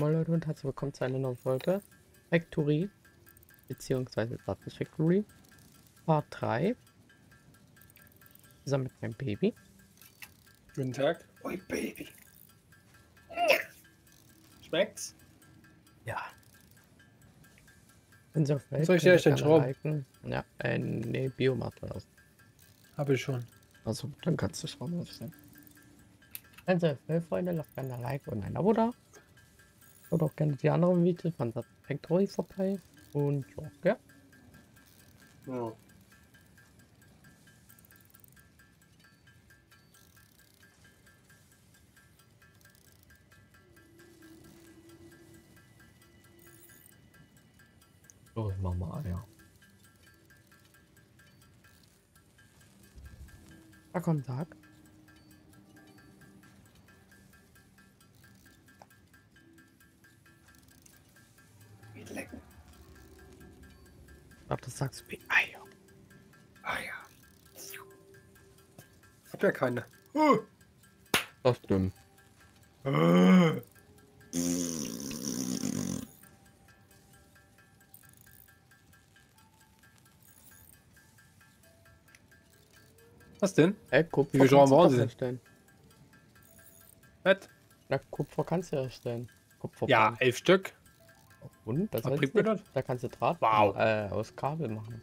Moin Leute und herzlich willkommen zu einer neuen Folge Factory beziehungsweise Darkness Factory Part 3 zusammen mit meinem Baby. Guten Tag. Oi, Baby. Schmeckt's? Ja. Wenn Sie auf Welt Soll ich dir den Schrauben? liken. Ja, äh, nee, Biomasse aus. Habe ich schon. Also, dann kannst du ich sage. Wenn Sie auf Welt, Freunde, lasst gerne ein Like und ein Abo da. Schaut auch gerne die anderen Videos von Darkness Factory vorbei. Und ja, gell? Ja. So, ich mach mal, ja. Na komm, sag. Hab ja keine. Das stimmt. Was denn? Ey, Kupfer Wie kannst du brauchen doch Sie? herstellen. Was? Na, Kupfer kannst du herstellen. Kupfer. Ja, elf Stück. Und? Das Was heißt bringt mir nicht. Da kannst du Draht Wow. äh, aus Kabel machen.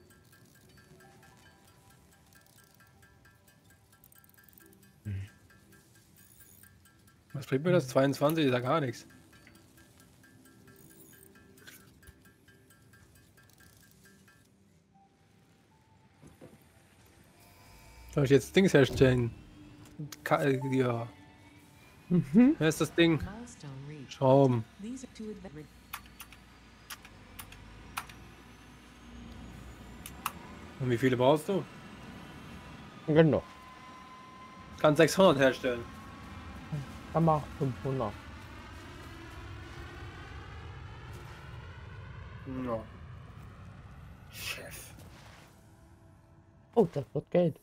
Was bringt mir das? 22 ist ja gar nichts. Soll ich jetzt Dings herstellen? Ka äh, ja. Mhm. Wer ist das Ding? Schrauben. Und wie viele brauchst du? Genau. Kann 600 herstellen. Mach 500. Ja. Chef. Oh, das wird Geld.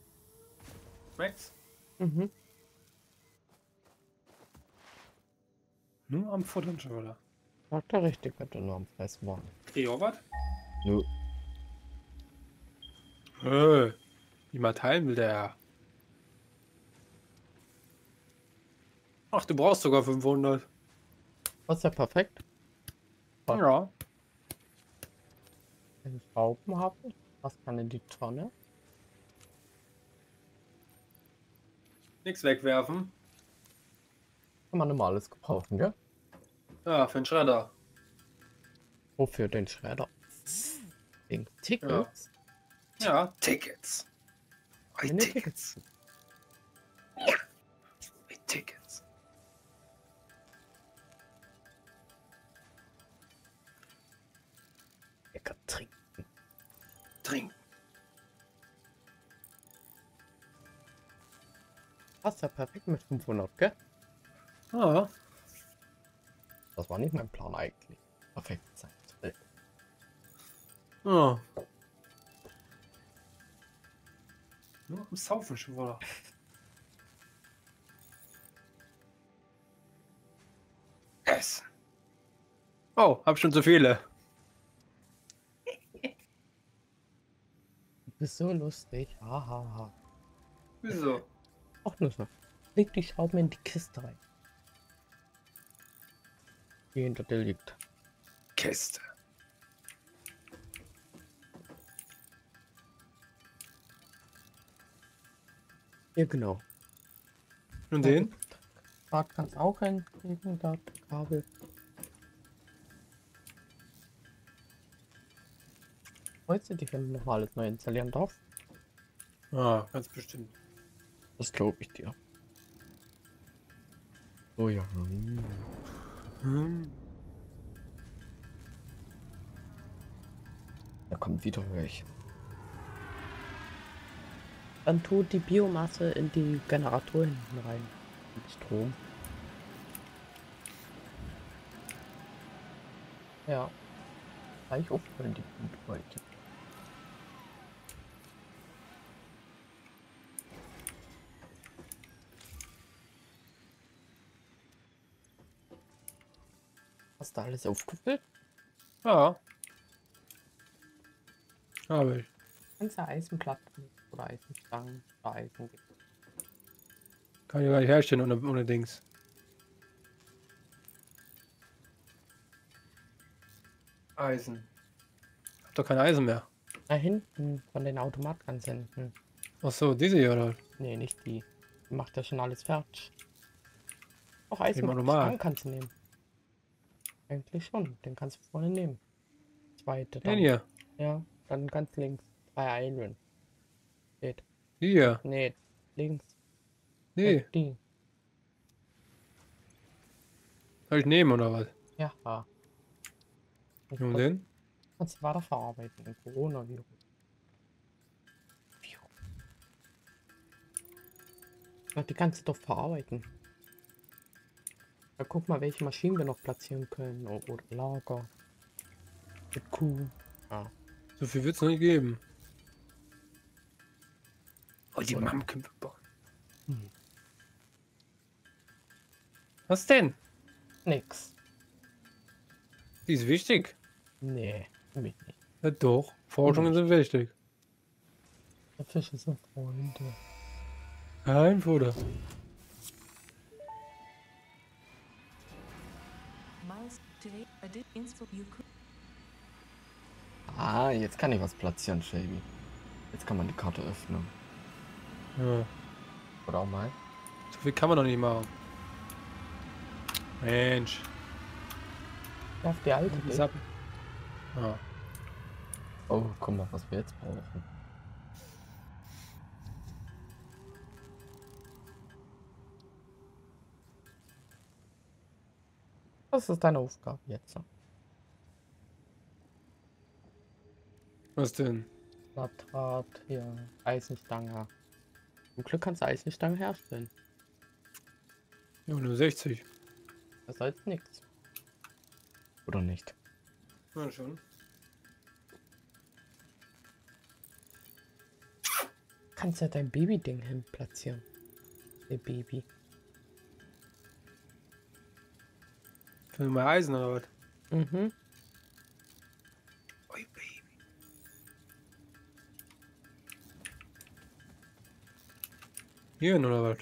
Schmeckt's? Mhm. Nur am oder? Sagt er richtig, wenn du nur am Fressen. Krieg auch was? Nö. Äh, wie mal teilen will der Ach, du brauchst sogar 500. Das ist ja perfekt. Was? Ja. Wenn ich Schrauben habe, was kann in die Tonne? Nichts wegwerfen. Kann man immer alles gebrauchen, gell? Ja, für den Schredder. Wofür den Schredder? Wegen Tickets? Ja. Tickets. Oi, Meine Tickets. Oi, Tickets. Lecker trinken. Trinken. Passt ja perfekt mit 500, gell? Ah, Das war nicht mein Plan eigentlich. Perfekt sein. ah. Nur am Saufen schon wieder. Essen. Oh, hab schon zu viele. Bist so lustig. Ha, ha, ha. Wieso? Auch nur so. Leg die Schrauben in die Kiste rein. Die hinter dir liegt. Kiste. Hier genau. Und den? Draht kannst auch da Kabel. Du, die können noch mal alles neu installieren darf? Ah, ganz bestimmt. Das glaube ich dir. Oh ja. Hm. Da kommt wieder welche. Dann tut die Biomasse in die Generatoren rein. Mit Strom. Ja. Gleich aufhören die Leute. Hast du alles aufgefüllt? Ja. Habe ich. Kannst du Eisenplatten oder Eisenstangen oder Eisen. Kann ich gar nicht herstellen ohne, ohne Dings. Eisen. Hab doch kein Eisen mehr. Da hinten von den Automat ganz hinten. Ach so, diese hier oder? Nee, nicht die. Die macht ja schon alles fertig. Auch normal. Eisenstangen kannst du nehmen. Eigentlich schon. Den kannst du vorne nehmen. Zweite Den dann. hier. Ja, dann ganz links. Drei Iron. Die hier. Nee, links. Nee. Die. Soll ich nehmen oder was? Ja. Und Und den? Kannst du weiterverarbeiten. Im Coronavirus. Die kannst du doch verarbeiten. Ja, guck mal, welche Maschinen wir noch platzieren können. o- Oder Lager. Mit Kuh. Ja. So viel wird's noch nicht geben. Oh, die Mom können wir bauen. Hm. Was denn? Nix. Die ist wichtig. Nee, für mich nicht. Ja, doch. Forschungen sind wichtig. Der Fische sind Freunde. Kein Futter. Mouse Ah, jetzt kann ich was platzieren, Shelby. Jetzt kann man die Karte öffnen. Ja. Oder auch mal. So viel kann man noch nicht machen. Mensch. Darf die alte? Ja. Oh, guck mal, was wir jetzt brauchen. Was ist deine Aufgabe jetzt? Was denn? Latrat, hier, Eisenstange. Zum Glück kannst du Eisenstange herstellen. Ja, nur 60. Das heißt nichts. Oder nicht? Ja, schon. Kannst ja dein Baby-Ding hin platzieren. Ihr Baby. Für mal Eisen oder was? Mhm. Oi, Baby. Hier hin oder was?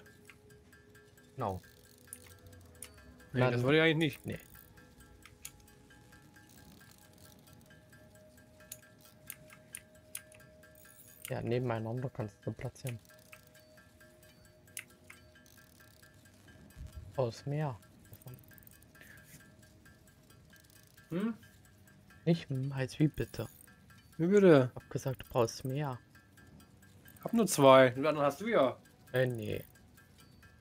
Genau. Nee, Na, das wollte ich eigentlich nicht. Nee. Ja, nebeneinander kannst du platzieren. Aus Meer. Hm? Nicht heißt wie bitte. Wie bitte? Hab gesagt, du brauchst mehr. Hab nur zwei. Den anderen hast du ja. Äh, nee.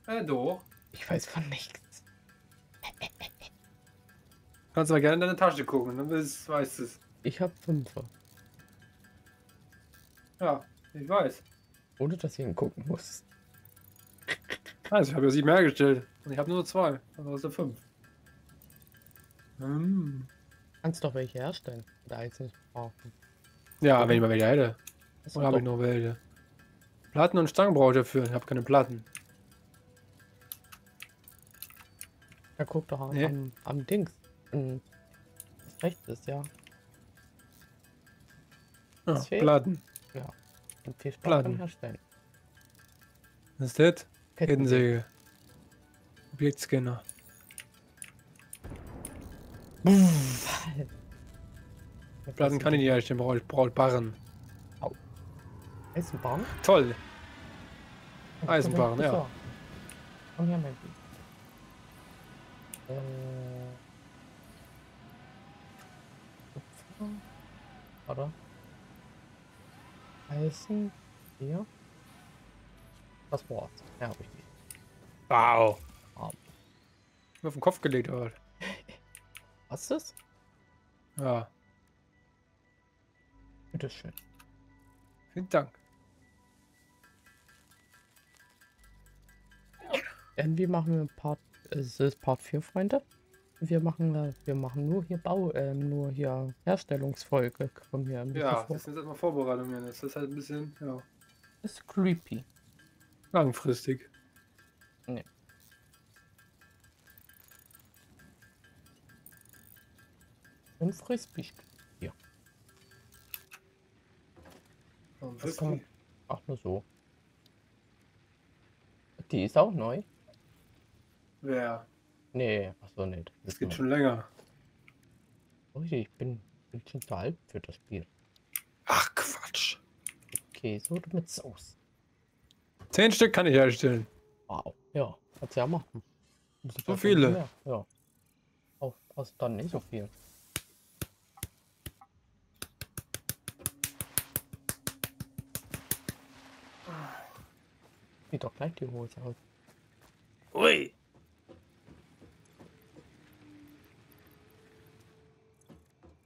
Äh, doch. Ich weiß von nichts. Kannst mal gerne in deine Tasche gucken, dann weißt weißt du es. Ich hab fünf. Ja, ich weiß. Ohne dass ich hingucken muss. Also, ich habe ja sieben hergestellt. Und ich habe nur zwei. Also hast du fünf. Hm. Kannst doch welche herstellen. Oder eins nicht brauchen. Ja, wenn ich mal welche hätte. Oder habe ich noch welche? Platten und Stangen brauche ich dafür. Ich habe keine Platten. Ja, guck doch am, Nee. am, am Dings. Das rechts ist, ja. Ah? Platten. Und viel Spaß Platten. Herstellen. Was ist das? Kettensäge. Objektscanner. Platten kann ich nicht herstellen, brauche ich brauche Barren. Eisenbahn? Toll. Ja, Eisenbahn, komm her, ja. Komm her, mein. Äh. Oder? Eisen. Hier. Das war's. Ja, hab ich nicht. Wow. Ah. Mir auf den Kopf gelegt, aber. Was ist das? Ja, Bitteschön. vielen Dank. Irgendwie machen wir Part, es ist Part 4, Freunde. Wir machen, äh, wir machen nur hier Bau, ähm, nur hier Herstellungsfolge. Kommen hier Ja, das sind jetzt erstmal Vorbereitungen. Das ist halt ein bisschen ja, Das ist creepy. langfristig. Und Frisbee. Warum Das wirst kann? Ach, nur so. Die ist auch neu. Wer? Nee, ach so, nee. Das geht schon länger. Oh, ich bin, bin schon zu alt für das Spiel. Ach, Quatsch. Käse oder mit Sauce. Zehn Stück kann ich herstellen. Wow. Ja, kannst ja machen. So viele? Ja. Auch, also dann nicht so viel. Sieht doch gleich die Hose aus. Ui.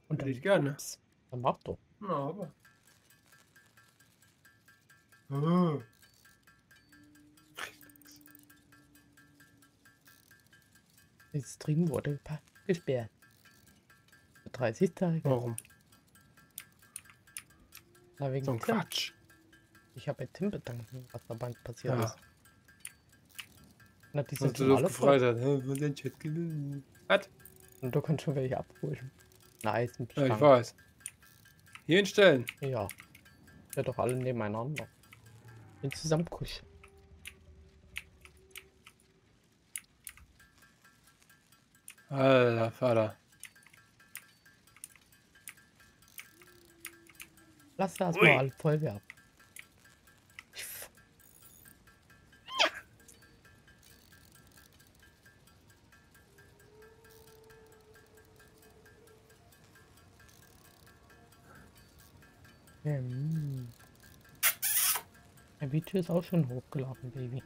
Und Hätte ich dann, gerne. Dann mach doch. Na, aber. Oh. Der Stream wurde gesperrt. Für 30 Tage. Warum? Na, wegen So ein. Quatsch. Ich habe bei Tim bedanken, was dabei passiert Ja. ist. Na, die Und sind schon alle gefreut hat. Was? Und du kannst schon welche abholen. Nice, ein Ja, ich weiß. Hier hinstellen. Ja. Ja, doch alle nebeneinander. Den zusammen kuscheln. Alter Vater. Lass das Ui. mal alle voll werden. Ähm. Ein Video ist auch schon hochgeladen, Baby.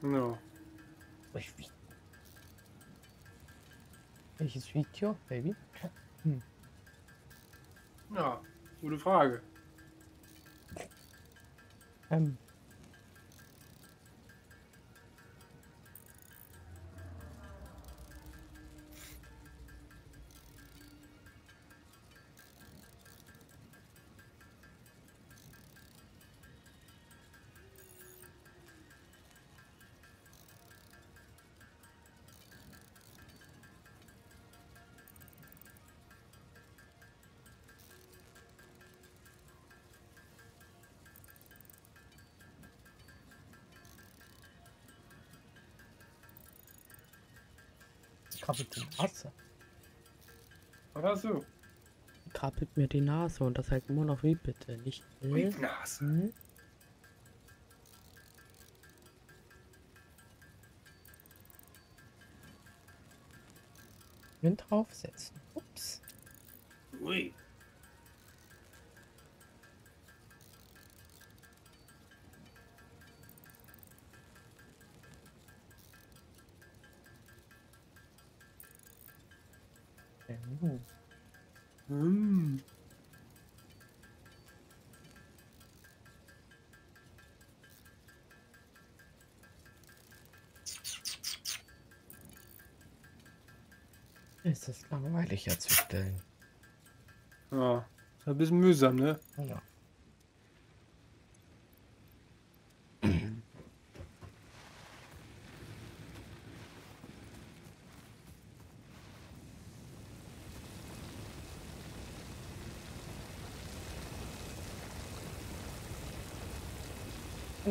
No. Welches Vi- Welches Video, Baby? Ja, gute Frage. Ähm. Krabbelt die Nase. Was hast du? Krabbelt mir die Nase und das halt immer noch wie bitte, nicht will. Nase. Hm? Wind draufsetzen. Ups. Ui. Hm. Ist das langweilig herzustellen. Ja. Ist ein bisschen mühsam, ne? Ja.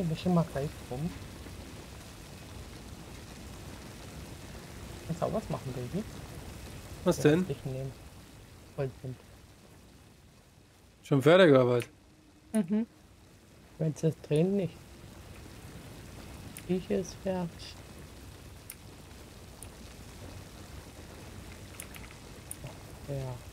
Ich mische mal gleich rum. Kannst du auch was machen, Baby? Was denn? Ich nehmen. Voll sind. Schon fertig oder was? Mhm. Wenn es das drehen nicht. Ich ist fertig. Ja.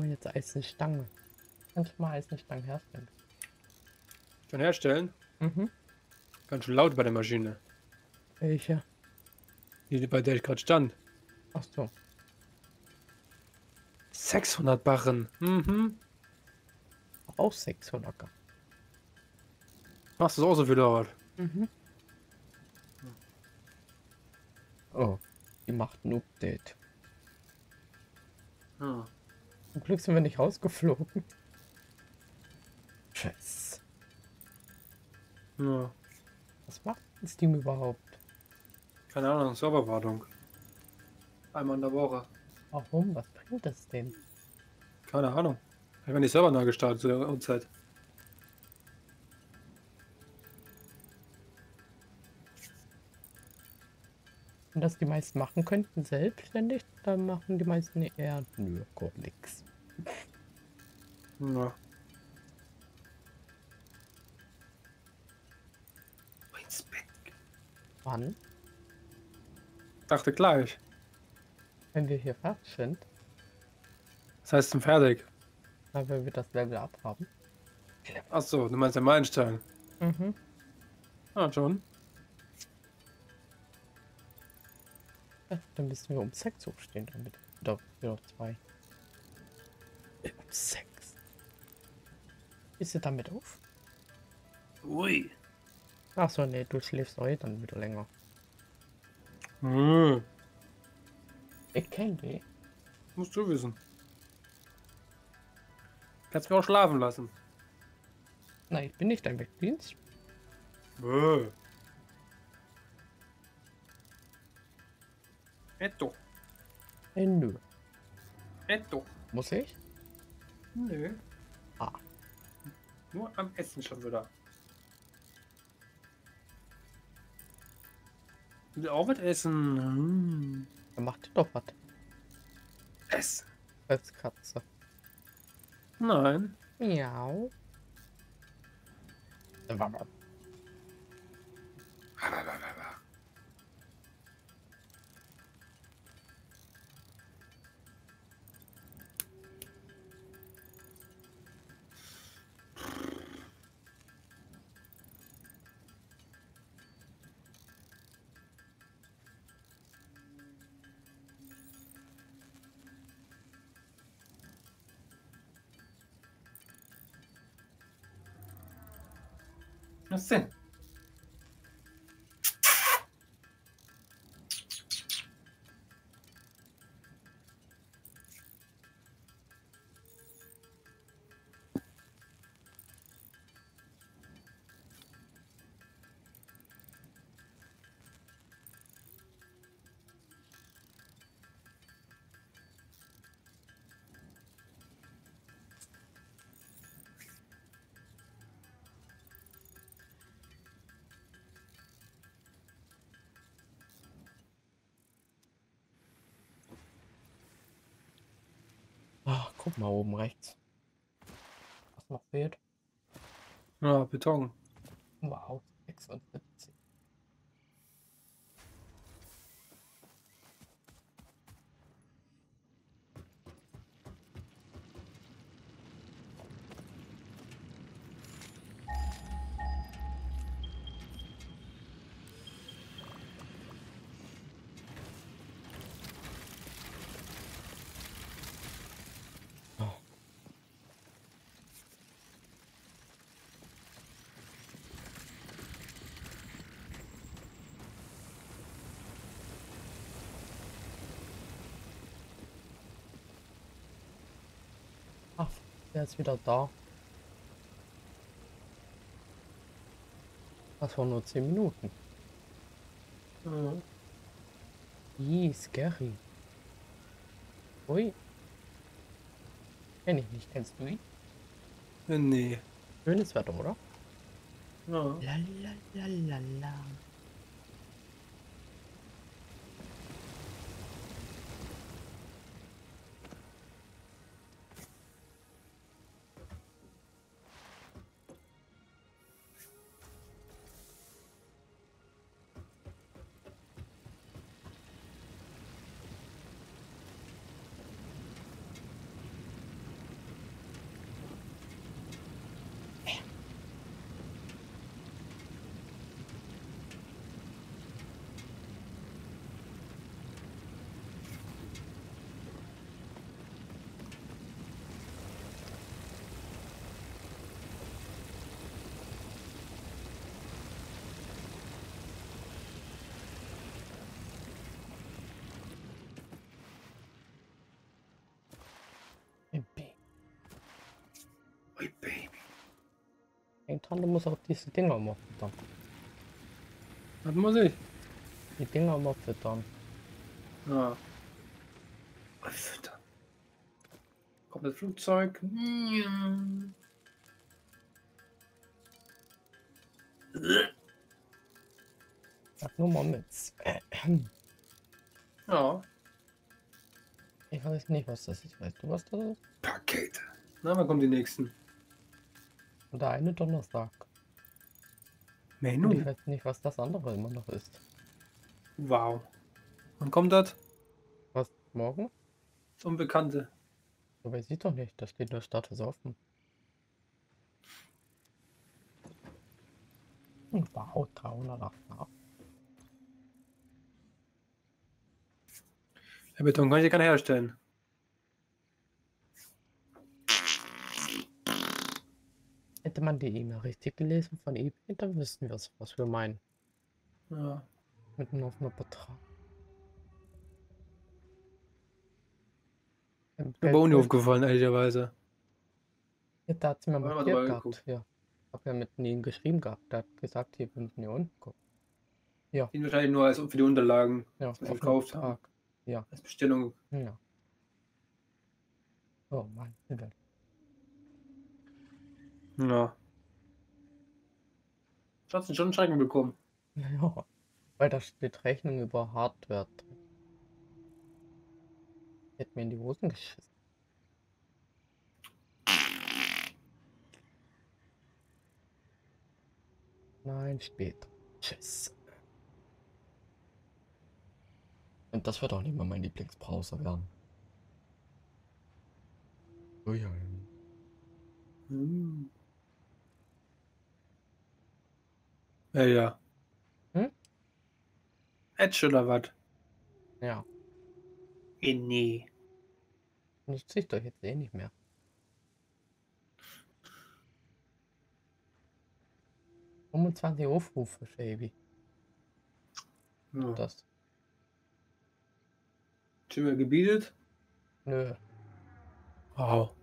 Wir brauchen jetzt Eisenstange. Kannst du mal Eisenstangen herstellen? Schon herstellen? Mhm. Ganz schön laut bei der Maschine. Welche? Die, bei der ich gerade stand. Ach so. 600 Barren. Mhm. Auch 600 Gramm. Machst du auch so viel dauert? Mhm. Oh, die macht ein Update. Hm. Zum Glück sind wir nicht rausgeflogen. Scheiße. Ja. Was macht denn Steam überhaupt? Keine Ahnung, Serverwartung. Einmal in der Woche. Warum? Was bringt das denn? Keine Ahnung. Ich habe die Server neu gestartet zu der Uhrzeit. Und das die meisten machen könnten selbstständig, dann machen die meisten eher nö, Gott, nix. Ja. Ins Bett. Wann? Dachte gleich. Wenn wir hier fertig sind, Das heißt, sind fertig. dann wenn wir das Level abhaben. Achso, du meinst mal einstellen. Mhm. Ah, schon. Ja, dann müssen wir um 6 hochstehen, damit wieder, wieder auf 2. Um 6. Ist sie damit auf? Ui. Achso, nee, du schläfst heute dann wieder länger. Hm. Ich kenne die. Musst du wissen. Kannst mich auch schlafen lassen. Nein, ich bin nicht dein Wegdienst. Bäh. Etto. Äh, nö. Etto. Muss ich? Nö. Ah. Nur am Essen schon wieder. Will auch was essen? Hm. Dann macht ihr doch was. Essen. Als Katze. Nein. Miau. Äh, warte. Was denn? Ach, mal oben rechts. Was noch fehlt? Ja, Beton. Ach, der ist wieder da. Das waren nur 10 Minuten. Ja. Ih, scary. Ui. Kenn ich nicht, kennst du ihn? Nee. Schönes Wetter, oder? Ja. La la la la la. Oi, Baby. Du musst auch diese Dinger immer füttern. Was muss ich? Die Dinger immer füttern. Ja. Oi, Fütter. Kommt das Flugzeug? Sag nur mal mit. Ja. Ich weiß nicht, was das ist. Weißt du, was das ist? Pakete. Na, wann kommen die nächsten? Der eine Donnerstag. Und ich weiß nicht, was das andere immer noch ist. Wow. Wann kommt das? Was, morgen? Das Unbekannte. Weiß ich doch nicht. Da steht nur Status offen. Hm, Wow, 388. Der Beton kann ich ja keiner herstellen. Hätte man die E-Mail richtig gelesen von eBay, dann wüssten wir es, was wir meinen. Ja. Mit einem offenen Betrag. Mir auch Geldwäsche- aufgefallen, ehrlicherweise. Ja, da hat sie mir markiert gehabt. Ja. Hab ja mit ihm geschrieben gehabt. Der hat gesagt, hier unten hier unten. Guck. Die wahrscheinlich nur als für die Unterlagen, Ja, haben. Betrag. Ja, als Bestellung. ja. Oh Mann, Ja. Schatz, schon einen Schrecken bekommen. Ja, weil da steht Rechnung über Hardware drin. Hätte mir in die Hosen geschissen. Nein, später. Tschüss. Und das wird auch nicht mehr mein Lieblingsbrowser werden. Oh ja. Hm. Ja, ja. Hm? Edge oder was? Ja, Eh, nee. nutze ich doch jetzt eh nicht mehr. Fünfundzwanzig Aufrufe, Shavy. Ja. Das. Schon mal gebietet? Nö, Wow.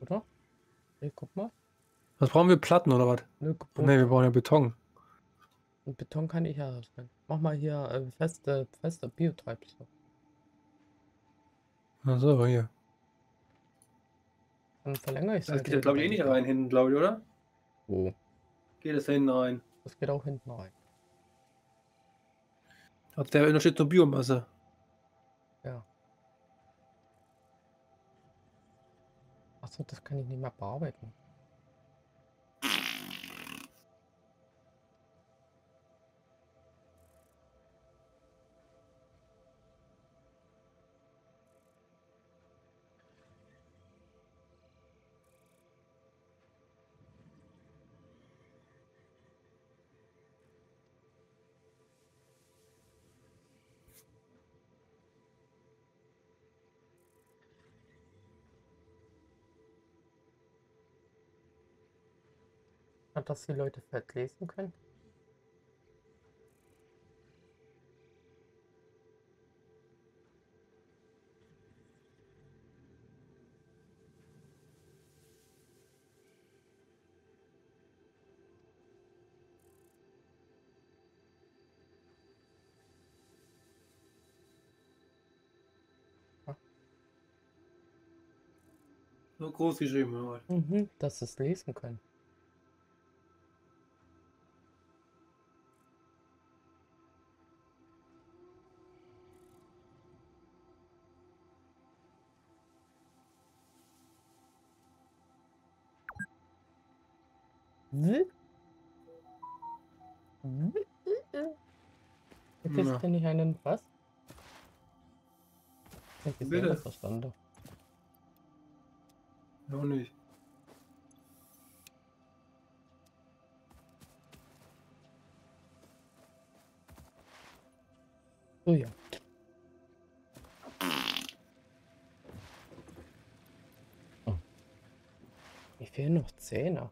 oder? Hey, guck mal. Was brauchen wir? Platten oder was? Ne, geboten. wir brauchen ja Beton. Und Beton kann ich ja herstellen. Mach mal hier äh, feste, feste Biotreibstoff. Achso, hier. Dann verlängere ich Das geht ja, glaube ich, eh nicht rein hinten, glaube ich, oder? Oh, Geht das da hinten rein? das geht auch hinten rein. Hat der Unterschied nur Biomasse? Ja. Achso, das kann ich nicht mehr bearbeiten. Hat das die Leute fett lesen können? Nur groß geschrieben? Mhm, dass es lesen können. Jetzt denn nicht einen was? Ich hab Bitte. das verstanden. Auch nicht. Oh ja. Oh. Mir fehlen noch Zähne.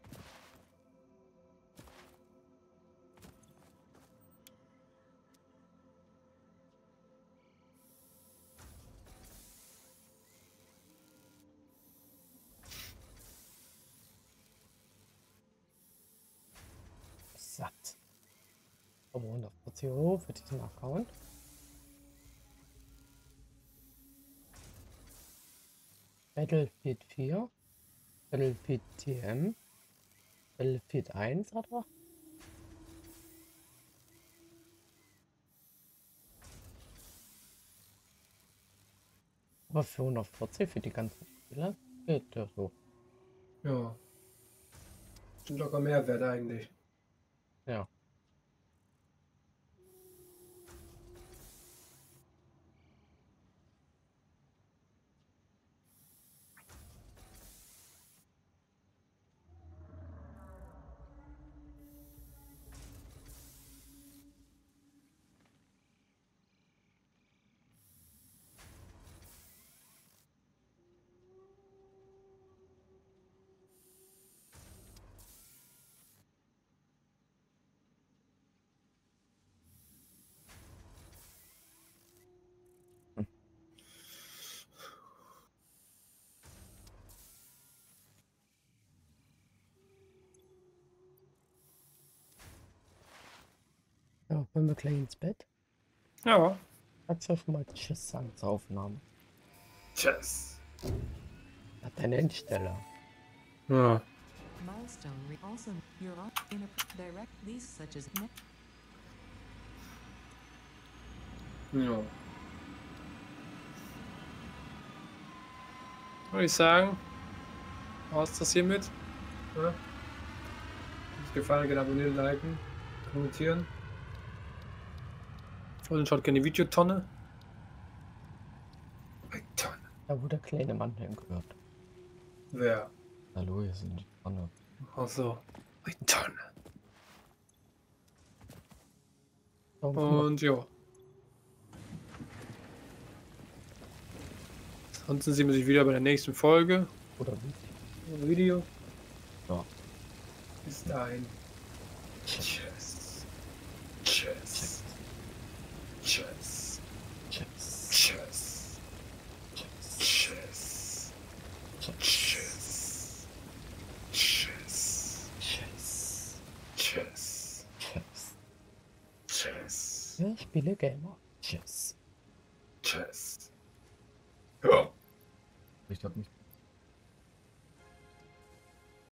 Für diesen Account. Battlefield 4. Battlefield TM. Battlefield 1 oder? Aber für 140 für die ganzen Spiele geht ja so. Ja. Sind locker Mehrwert eigentlich. Ja. Ja, wollen wir gleich ins Bett? Ja. Kannst du schon mal Tschüss sagen zur Aufnahme? Tschüss. Hat deine Endstelle. Ja. Net Ja. Würde ich sagen, war's das hiermit? Ja? Wenn es gefallen hat, abonnieren, liken, kommentieren. Und schaut gerne die Videotonne. Tonne. Da wo der kleine Mann hingehört. Wer? Hallo, hier sind die Tonne. Achso. Tonne. Und ja. Ansonsten sehen wir sich wieder bei der nächsten Folge. Oder wie? Video. Ja. Bis dahin. Tschüss. il legame